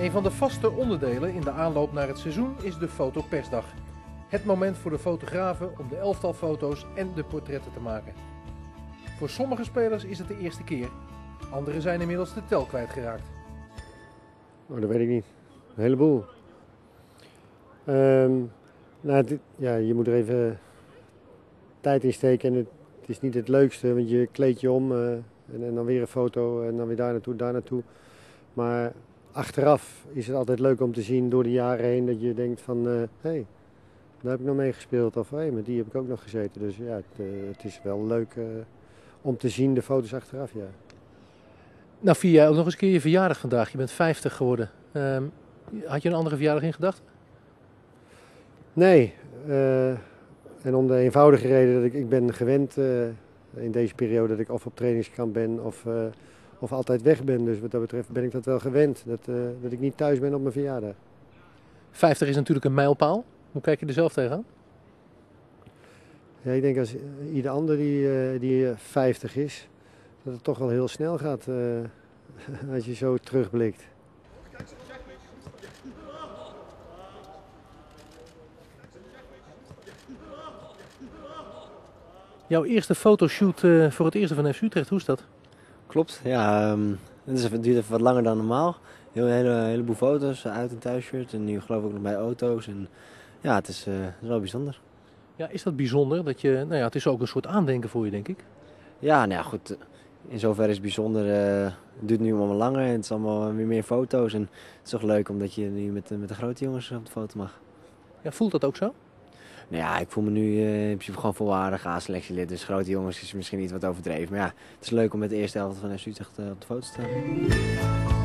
Een van de vaste onderdelen in de aanloop naar het seizoen is de fotopersdag. Het moment voor de fotografen om de elftal foto's en de portretten te maken. Voor sommige spelers is het de eerste keer. Anderen zijn inmiddels de tel kwijtgeraakt. Oh, dat weet ik niet. Een heleboel. Nou, dit- ja, je moet er even tijd in steken. En het, het is niet het leukste, want je kleed je om eh, en, en dan weer een foto en dan weer daar naartoe, daar naartoe. Maar achteraf is het altijd leuk om te zien door de jaren heen dat je denkt van, hé, hey, daar heb ik nog mee gespeeld. Of hé, hey, met die heb ik ook nog gezeten. Dus ja, het, eh, het is wel leuk eh, om te zien, de foto's achteraf, ja. Nou vier ook nog eens een keer je verjaardag vandaag. Je bent 50 geworden. Ehm, had je een andere verjaardag in gedachten? Nee, eh, en om de eenvoudige reden dat ik, ik ben gewend eh, in deze periode dat ik of op trainingskamp ben of, eh, of altijd weg ben. Dus wat dat betreft ben ik dat wel gewend, dat, eh, dat ik niet thuis ben op mijn verjaardag. 50 is natuurlijk een mijlpaal. Hoe kijk je er zelf tegenaan? Ja, ik denk als ieder ander die, eh, die eh, 50 is, dat het toch wel heel snel gaat eh, als je zo terugblikt. Jouw eerste fotoshoot eh, voor het eerste van FC Utrecht, hoe is dat? Klopt, ja. ehm, het, is het duurt even wat langer dan normaal. Heel, een hele, heleboel foto's, uit- en thuisshirt. En nu geloof ik ook nog bij auto's. En ja, het is, eh, het is wel bijzonder. Ja, is dat bijzonder? Dat je, nou ja, het is ook een soort aandenken voor je, denk ik. Ja, nou ja, goed. In zoverre is het bijzonder. eh, het duurt nu allemaal langer en het is allemaal weer meer foto's. En het is toch leuk omdat je nu met, de- met de grote jongens op de foto mag. Ja, voelt dat ook zo? Nou ja, ik voel me nu principe gewoon volwaardig A-selectielid. Dus grote jongens is misschien niet wat overdreven. Maar ja, het is leuk om met de eerste helft van FC Utrecht eh, op de foto te staan.